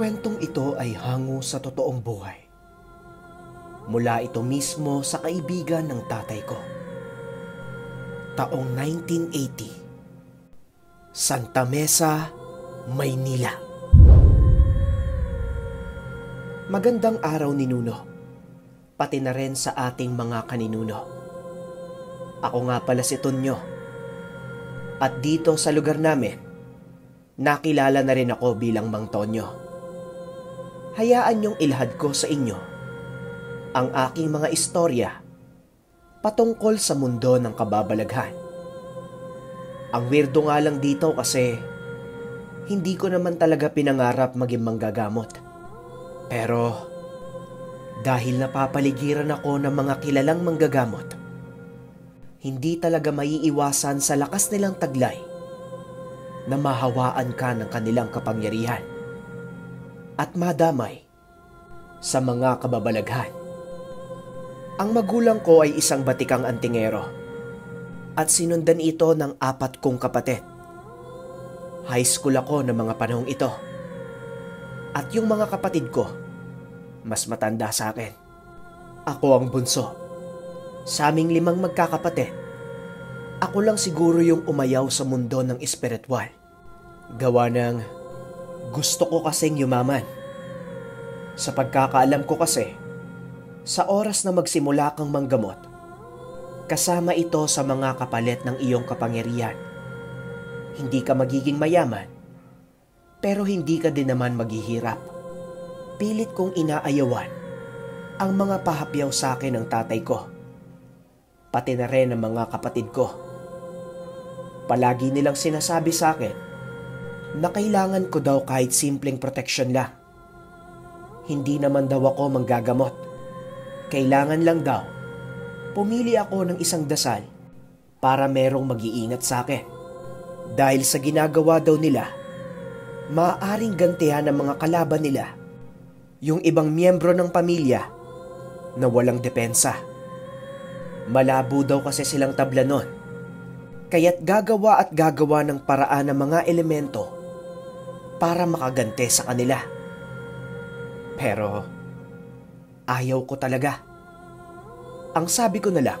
Kwentong ito ay hango sa totoong buhay. Mula ito mismo sa kaibigan ng tatay ko. Taong 1980. Santa Mesa, Maynila. Magandang araw ni Nuno. Pati na rin sa ating mga kaninuno. Ako nga pala si Tonyo. At dito sa lugar namin, nakilala na rin ako bilang Mang Tonyo. Hayaan niyong ilahad ko sa inyo ang aking mga istorya patungkol sa mundo ng kababalaghan. Ang weirdo nga lang dito kasi hindi ko naman talaga pinangarap maging manggagamot. Pero dahil napapaligiran ako ng mga kilalang manggagamot, hindi talaga maiiwasan sa lakas nilang taglay na mahawaan ka ng kanilang kapangyarihan at madamay sa mga kababalaghan. Ang magulang ko ay isang batikang antingero at sinundan ito ng apat kong kapatid. High school ako ng mga panahong ito. At yung mga kapatid ko, mas matanda sa akin. Ako ang bunso. Sa aming limang magkakapatid, ako lang siguro yung umayaw sa mundo ng espiritual. Gawa ng gusto ko kasing yumaman. Sa pagkakaalam ko kasi, sa oras na magsimula kang manggamot, kasama ito sa mga kapalit ng iyong kapangyarihan. Hindi ka magiging mayaman, pero hindi ka din naman maghihirap. Pilit kong inaayawan ang mga pahapyaw sa akin ng tatay ko, pati na rin ang mga kapatid ko. Palagi nilang sinasabi sa akin na kailangan ko daw kahit simpleng protection lang. Hindi naman daw ako manggagamot. Kailangan lang daw pumili ako ng isang dasal para merong mag-iingat sa akin. Dahil sa ginagawa daw nila, maaaring gantihan ng mga kalaban nila yung ibang miyembro ng pamilya na walang depensa. Malabo daw kasi silang tabla nun. Kaya't gagawa at gagawa ng paraan ng mga elemento para makagante sa kanila. Pero ayaw ko talaga. Ang sabi ko na lang,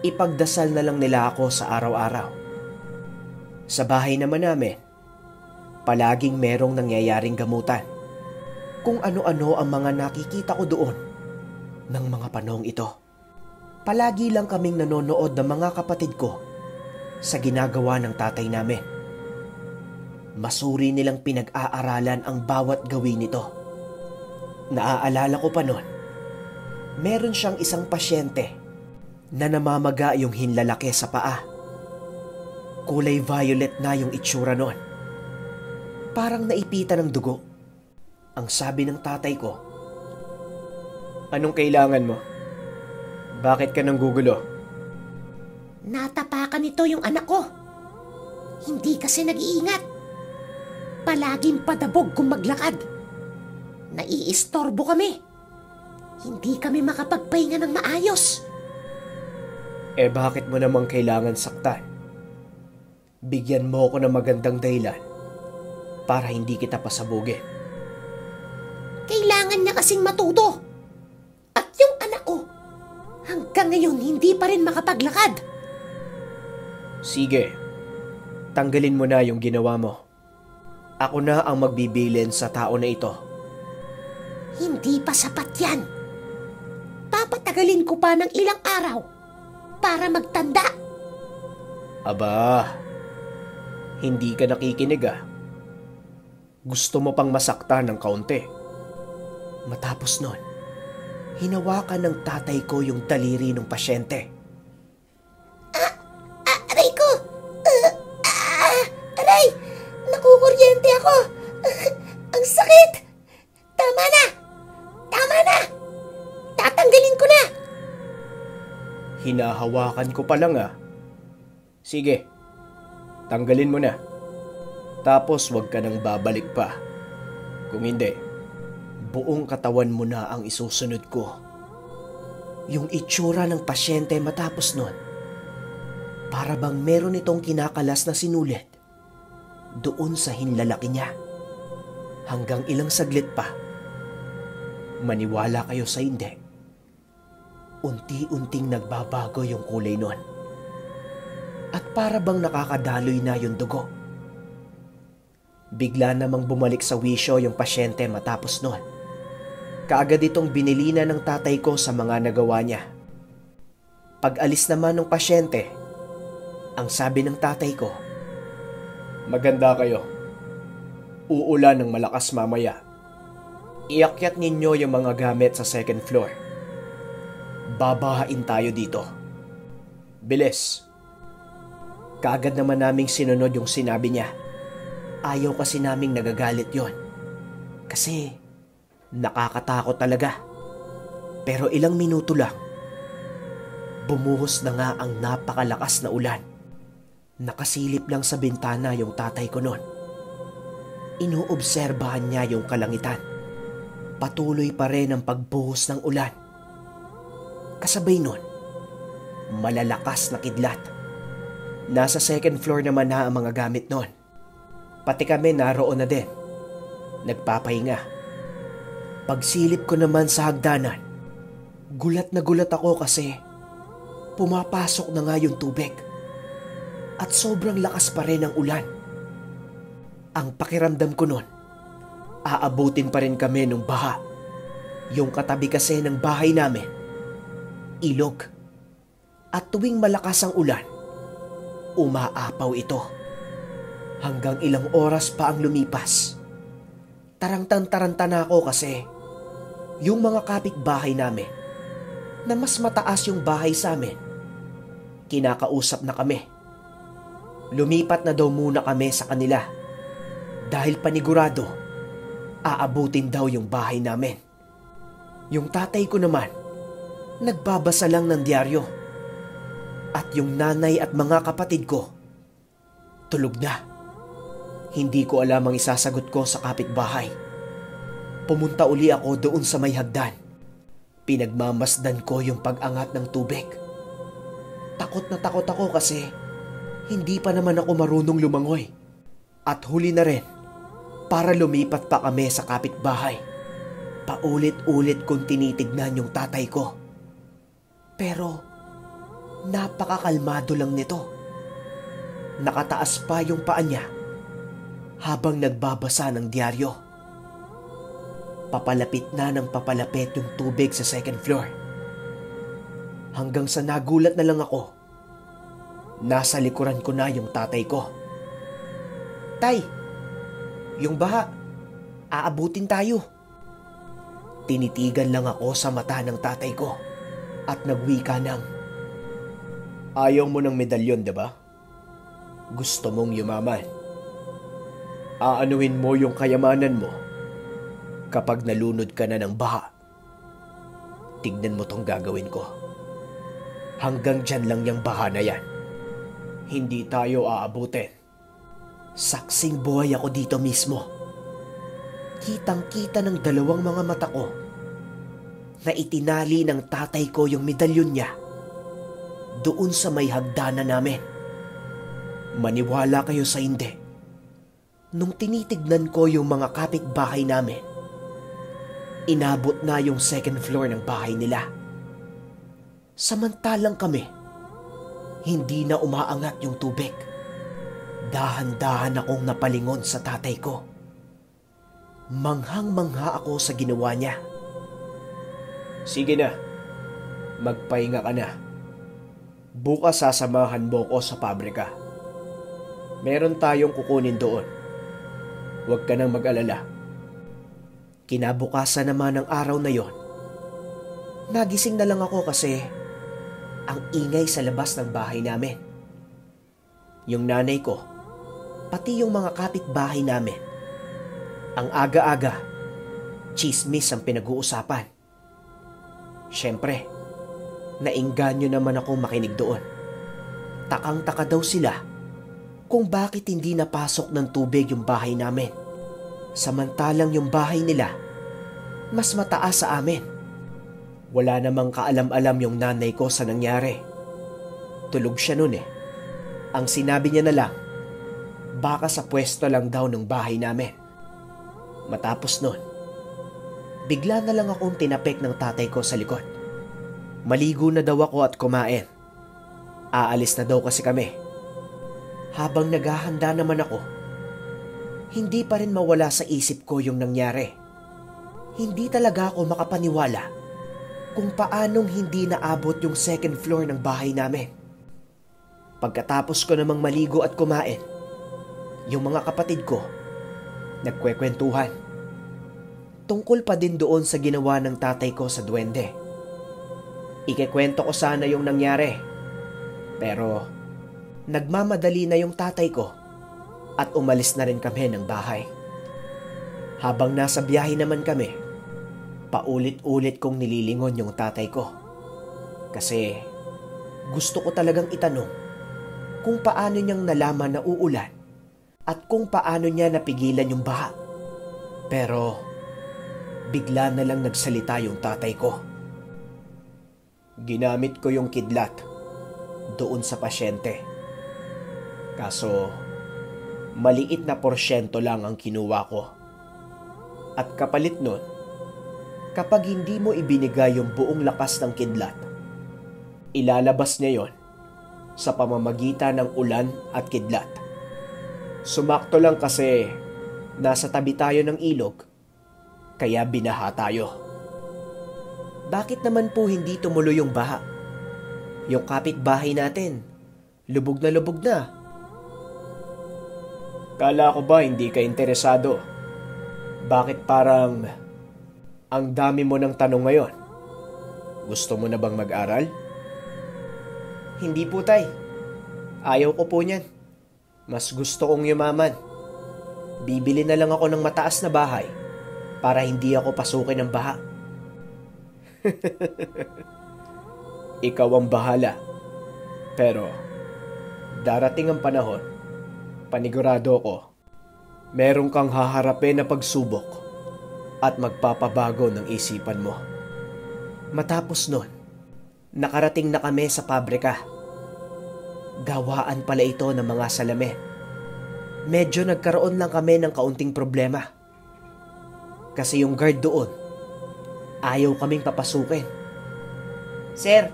ipagdasal na lang nila ako sa araw-araw. Sa bahay naman namin, palaging merong nangyayaring gamutan. Kung ano-ano ang mga nakikita ko doon ng mga panong ito. Palagi lang kaming nanonood ng mga kapatid ko sa ginagawa ng tatay namin. Masuri nilang pinag-aaralan ang bawat gawin nito. Naaalala ko pa noon, meron siyang isang pasyente na namamaga yung hinlalaki sa paa. Kulay violet na yung itsura noon. Parang naipita ng dugo. Ang sabi ng tatay ko, Anong kailangan mo? Bakit ka nang gugulo? Natapakan nito yung anak ko. Hindi kasi nag-iingat. Palaging padabog kung maglakad. Naiistorbo kami. Hindi kami makapagpahinga ng maayos. Eh bakit mo namang kailangan saktan? Bigyan mo ako ng magandang dahilan para hindi kita pasabugin. Kailangan niya kasing matuto. At yung anak ko, hanggang ngayon hindi pa rin makapaglakad. Sige, tanggalin mo na yung ginawa mo. Ako na ang magbibilin sa tao na ito. Hindi pa sapat yan. Papatagalin ko pa ng ilang araw para magtanda. Aba, hindi ka nakikinig ah. Gusto mo pang masaktan ng kaunti. Matapos nun, hinawakan ng tatay ko yung daliri ng pasyente. Hinahawakan ko pa lang ah. Sige, tanggalin mo na. Tapos wag ka nang babalik pa. Kung hindi, buong katawan mo na ang isusunod ko. Yung itsura ng pasyente matapos nun, para bang meron itong kinakalas na sinulit doon sa hinlalaki niya. Hanggang ilang saglit pa. Maniwala kayo sa hindi. Unti-unting nagbabago yung kulay nun. At para bang nakakadaloy na yung dugo. Bigla namang bumalik sa wisyo yung pasyente matapos nun. Kaagad itong binilina ng tatay ko sa mga nagawa niya. Pag alis naman ng pasyente, ang sabi ng tatay ko, Maganda kayo. Uulan ng malakas mamaya. Iakyat ninyo yung mga gamit sa second floor. Babahain tayo dito. Bilis. Kaagad naman naming sinunod yung sinabi niya. Ayaw kasi naming nagagalit yon. Kasi nakakatakot talaga. Pero ilang minuto lang, bumuhos na nga ang napakalakas na ulan. Nakasilip lang sa bintana yung tatay ko noon. Inuobserbahan niya yung kalangitan. Patuloy pa rin ang pagbuhos ng ulan. Kasabay nun, malalakas na kidlat. Nasa second floor naman na ang mga gamit noon. Pati kami naroon na din. Nagpapahinga. Pagsilip ko naman sa hagdanan, gulat na gulat ako kasi pumapasok na nga yung tubig at sobrang lakas pa rin ang ulan. Ang pakiramdam ko noon, aabutin pa rin kami ng baha. Yung katabi kasi ng bahay namin, ilog. At tuwing malakas ang ulan, umaapaw ito. Hanggang ilang oras pa ang lumipas. Tarantang-taranta na ako kasi yung mga kapitbahay namin na mas mataas yung bahay sa amin, kinakausap na kami Lumipat na daw muna kami sa kanila dahil panigurado aabutin daw yung bahay namin. Yung tatay ko naman, nagbabasa lang ng dyaryo. At yung nanay at mga kapatid ko, tulog na. Hindi ko alam ang isasagot ko sa kapitbahay. Pumunta uli ako doon sa may hagdan. Pinagmamasdan ko yung pag-angat ng tubig. Takot na takot ako kasi hindi pa naman ako marunong lumangoy. At huli na rin, para lumipat pa kami sa kapitbahay. Paulit-ulit kong tinitignan yung tatay ko. Pero, napakakalmado lang nito. Nakataas pa yung paa niya habang nagbabasa ng dyaryo. Papalapit na ng papalapit yung tubig sa second floor. Hanggang sa nagulat na lang ako Nasa likuran ko na yung tatay ko. Tay, yung baha, aabutin tayo. Tinitigan lang ako sa mata ng tatay ko at nagwika ng, Ayaw mo ng medalyon, ba? Gusto mong yumaman. Aanuhin mo yung kayamanan mo kapag nalunod ka na ng baha. Tignan mo tong gagawin ko. Hanggang dyan lang yung baha na yan hindi tayo aabutin. Saksing buhay ako dito mismo. Kitang-kita ng dalawang mga mata ko na itinali ng tatay ko yung medalyon niya doon sa may hagdanan namin. Maniwala kayo sa hindi. Nung tinitignan ko yung mga kapitbahay namin, inabot na yung second floor ng bahay nila. Samantalang kami, hindi na umaangat yung tubig. Dahan-dahan akong napalingon sa tatay ko. Manghang-mangha ako sa ginawa niya. Sige na, magpahinga ka na. Bukas sasamahan mo ko sa pabrika. Meron tayong kukunin doon. Huwag ka nang mag-alala. Kinabukasan naman ng araw na yon. Nagising na lang ako kasi ang ingay sa labas ng bahay namin. Yung nanay ko, pati yung mga kapitbahay namin. Ang aga-aga, chismis ang pinag-uusapan. Siyempre, nainganyo naman ako makinig doon. Takang-taka daw sila kung bakit hindi napasok ng tubig yung bahay namin. Samantalang yung bahay nila, mas mataas sa amin. Wala namang kaalam-alam yung nanay ko sa nangyari. Tulog siya noon eh. Ang sinabi niya na lang, baka sa pwesto lang daw ng bahay namin. Matapos nun, bigla na lang akong tinapik ng tatay ko sa likod. Maligo na daw ako at kumain. Aalis na daw kasi kami. Habang naghahanda naman ako, hindi pa rin mawala sa isip ko yung nangyari. Hindi talaga ako makapaniwala kung paanong hindi naabot yung second floor ng bahay namin. Pagkatapos ko namang maligo at kumain, yung mga kapatid ko, nagkwekwentuhan. Tungkol pa din doon sa ginawa ng tatay ko sa duwende. Ikikwento ko sana yung nangyari. Pero nagmamadali na yung tatay ko at umalis na rin kami ng bahay. Habang nasa biyahe naman kami, paulit-ulit kong nililingon yung tatay ko. Kasi gusto ko talagang itanong kung paano niyang nalaman na uulan at kung paano niya napigilan yung baha. Pero bigla na lang nagsalita yung tatay ko. Ginamit ko yung kidlat doon sa pasyente. Kaso maliit na porsyento lang ang kinuha ko. At kapalit nun, kapag hindi mo ibinigay yung buong lakas ng kidlat, ilalabas niya yon sa pamamagitan ng ulan at kidlat. Sumakto lang kasi nasa tabi tayo ng ilog kaya binaha tayo. Bakit naman po hindi tumuloy yung baha? Yung kapitbahay natin, lubog na lubog na. Kala ko ba hindi ka interesado? Bakit parang ang dami mo ng tanong ngayon? Gusto mo na bang mag-aral? Hindi po tay. Ayaw ko po niyan. Mas gusto kong yumaman. Bibili na lang ako ng mataas na bahay para hindi ako pasukin ng baha. Ikaw ang bahala. Pero darating ang panahon, panigurado ko, meron kang haharapin na pagsubok at magpapabago ng isipan mo. Matapos nun, nakarating na kami sa pabrika. Gawaan pala ito ng mga salamin. Medyo nagkaroon lang kami ng kaunting problema. Kasi yung guard doon, ayaw kaming papasukin. Sir,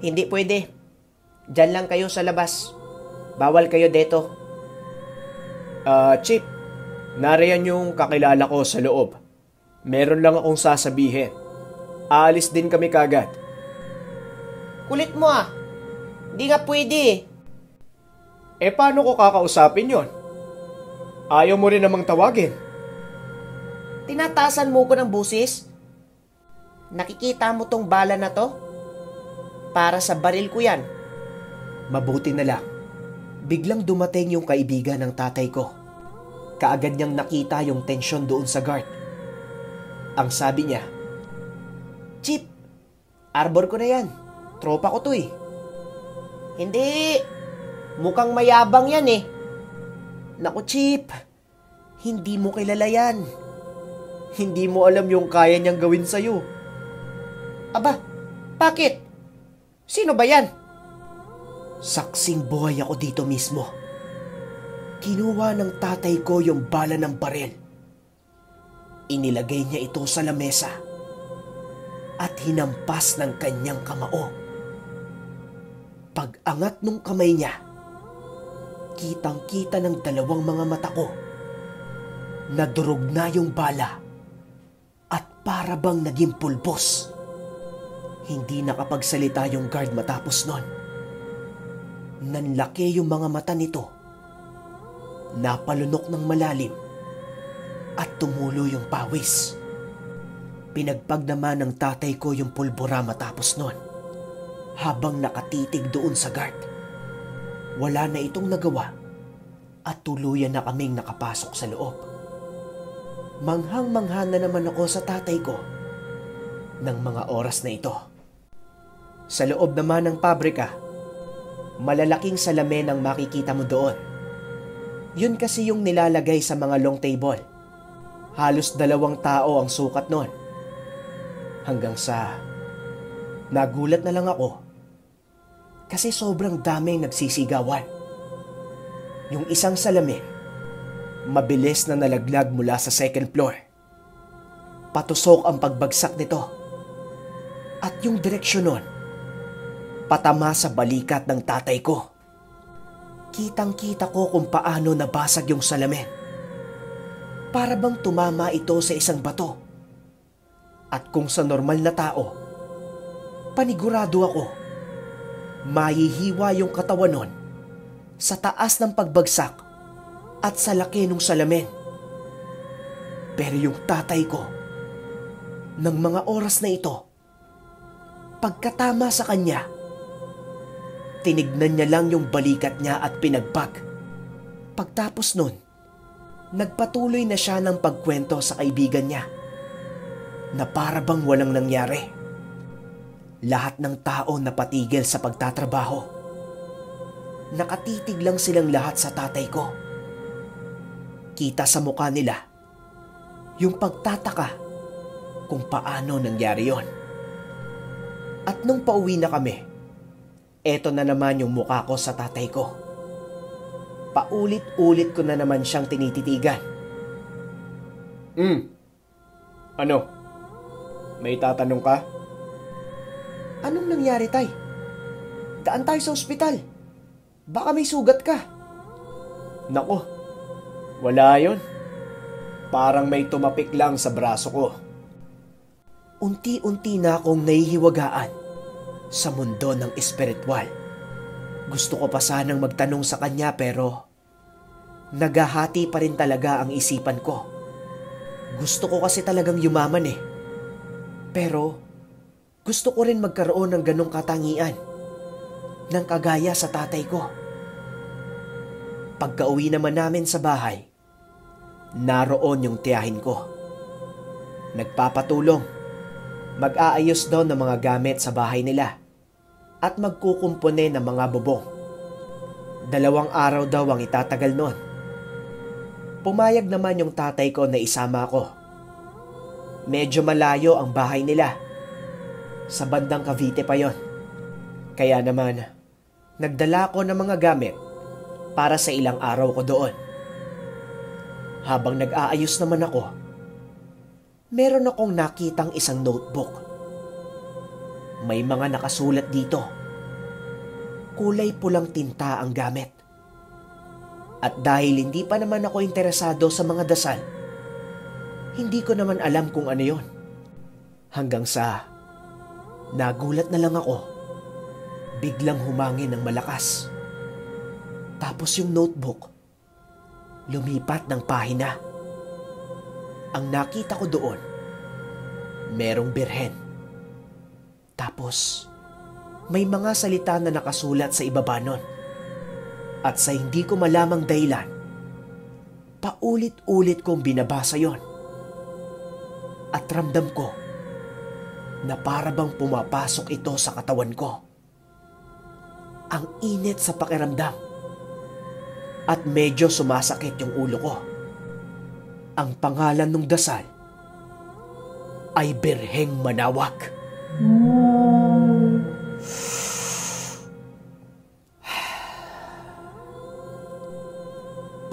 hindi pwede. Diyan lang kayo sa labas. Bawal kayo dito. Ah, Chip, nariyan yung kakilala ko sa loob. Meron lang akong sasabihin. Aalis din kami kagad. Kulit mo ah. Di nga pwede. Eh paano ko kakausapin yon? Ayaw mo rin namang tawagin. Tinatasan mo ko ng busis? Nakikita mo tong bala na to? Para sa baril ko yan. Mabuti na lang. Biglang dumating yung kaibigan ng tatay ko. Kaagad niyang nakita yung tensyon doon sa guard. Ang sabi niya, Chip, arbor ko na yan. Tropa ko to eh. Hindi. Mukhang mayabang yan eh. Naku, Chip. Hindi mo kilala yan. Hindi mo alam yung kaya niyang gawin sa'yo. Aba, bakit? Sino ba yan? Saksing buhay ako dito mismo. Kinuha ng tatay ko yung bala ng baril. Inilagay niya ito sa lamesa at hinampas ng kanyang kamao. Pag-angat nung kamay niya, kitang-kita ng dalawang mga mata ko. Nadurog na yung bala para bang naging pulbos. Hindi nakapagsalita yung guard matapos nun. Nanlaki yung mga mata nito. Napalunok ng malalim at tumulo yung pawis. Pinagpag naman ng tatay ko yung pulbura matapos nun habang nakatitig doon sa guard. Wala na itong nagawa at tuluyan na kaming nakapasok sa loob. Manghang-mangha na naman ako sa tatay ko ng mga oras na ito. Sa loob naman ng pabrika, malalaking salamin ang makikita mo doon. Yun kasi yung nilalagay sa mga long table. Halos dalawang tao ang sukat noon. Hanggang sa nagulat na lang ako kasi sobrang daming nagsisigawan. Yung isang salamin, Mabilis na nalaglag mula sa second floor. Patusok ang pagbagsak nito. At yung direksyon nun, patama sa balikat ng tatay ko. Kitang-kita ko kung paano nabasag yung salamin. Para bang tumama ito sa isang bato. At kung sa normal na tao, panigurado ako, mahihiwa yung katawan nun sa taas ng pagbagsak at sa laki ng salamin. Pero yung tatay ko, ng mga oras na ito, pagkatama sa kanya, tinignan niya lang yung balikat niya at pinagpag. Pagtapos nun, nagpatuloy na siya ng pagkwento sa kaibigan niya na para bang walang nangyari. Lahat ng tao napatigil sa pagtatrabaho. Nakatitig lang silang lahat sa tatay ko. Kita sa mukha nila yung pagtataka kung paano nangyari yon. At nung pauwi na kami, eto na naman yung mukha ko sa tatay ko. Paulit-ulit ko na naman siyang tinititigan. Hmm. Ano? May tatanong ka? Anong nangyari, Tay? Daan tayo sa ospital. Baka may sugat ka. Nako, wala yon. Parang may tumapik lang sa braso ko. Unti-unti na akong nahihiwagaan sa mundo ng espiritual. Gusto ko pa sanang magtanong sa kanya pero nagahati pa rin talaga ang isipan ko. Gusto ko kasi talagang yumaman eh. Pero gusto ko rin magkaroon ng ganong katangian ng kagaya sa tatay ko. Pagka-uwi naman namin sa bahay, naroon yung tiyahin ko. Nagpapatulong. Mag-aayos daw ng mga gamit sa bahay nila at magkukumpone ng mga bubong. Dalawang araw daw ang itatagal noon. Pumayag naman yung tatay ko na isama ko. Medyo malayo ang bahay nila. Sa bandang Cavite pa yon. Kaya naman, nagdala ko ng mga gamit para sa ilang araw ko doon. Habang nag-aayos naman ako, meron akong nakitang isang notebook. May mga nakasulat dito. Kulay pulang tinta ang gamit. At dahil hindi pa naman ako interesado sa mga dasal, hindi ko naman alam kung ano yon. Hanggang sa nagulat na lang ako. Biglang humangin ng malakas. Tapos yung notebook, lumipat ng pahina. Ang nakita ko doon, merong birhen. Tapos, may mga salita na nakasulat sa ibaba nun. At sa hindi ko malamang dahilan, paulit-ulit kong binabasa yon. At ramdam ko na para bang pumapasok ito sa katawan ko. Ang init sa pakiramdam at medyo sumasakit yung ulo ko. Ang pangalan ng dasal ay Birheng Manawak.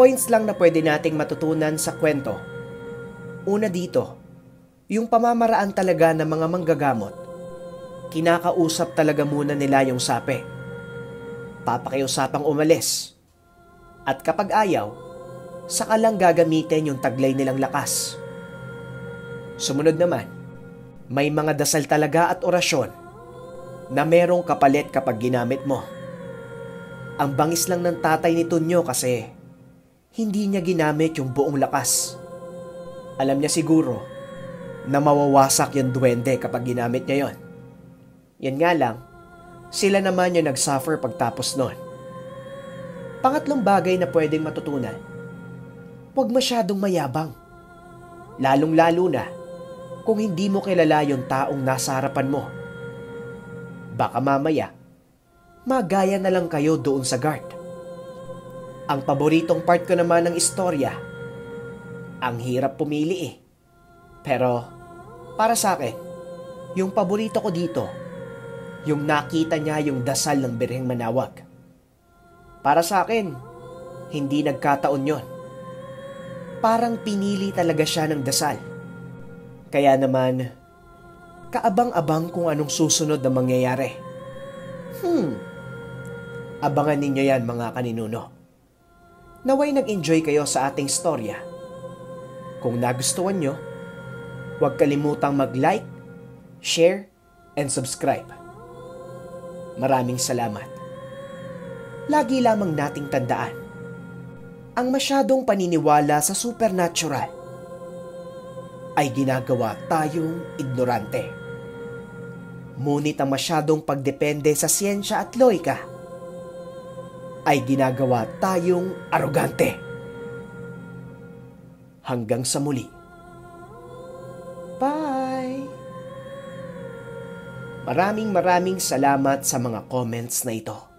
Points lang na pwede nating matutunan sa kwento. Una dito, yung pamamaraan talaga ng mga manggagamot. Kinakausap talaga muna nila yung sape. Papakiusapang umalis. At kapag ayaw, saka lang gagamitin yung taglay nilang lakas. Sumunod naman, may mga dasal talaga at orasyon na merong kapalit kapag ginamit mo. Ang bangis lang ng tatay ni Tunyo kasi hindi niya ginamit yung buong lakas. Alam niya siguro na mawawasak yung duwende kapag ginamit niya yon. Yan nga lang, sila naman yung nagsuffer pagtapos nun. Pangatlong bagay na pwedeng matutunan, huwag masyadong mayabang. Lalong-lalo na kung hindi mo kilala yung taong nasa harapan mo. Baka mamaya, magaya na lang kayo doon sa guard. Ang paboritong part ko naman ng istorya, ang hirap pumili eh. Pero para sa akin, yung paborito ko dito, yung nakita niya yung dasal ng Birheng Manawag. Para sa akin, hindi nagkataon yon. parang pinili talaga siya ng dasal. Kaya naman, kaabang-abang kung anong susunod na mangyayari. Hmm, abangan ninyo yan mga kaninuno. Naway nag-enjoy kayo sa ating storya. Kung nagustuhan nyo, huwag kalimutang mag-like, share, and subscribe. Maraming salamat. Lagi lamang nating tandaan, ang masyadong paniniwala sa supernatural ay ginagawa tayong ignorante. Ngunit ang masyadong pagdepende sa siyensya at loika ay ginagawa tayong arogante. Hanggang sa muli. Bye! Maraming maraming salamat sa mga comments na ito.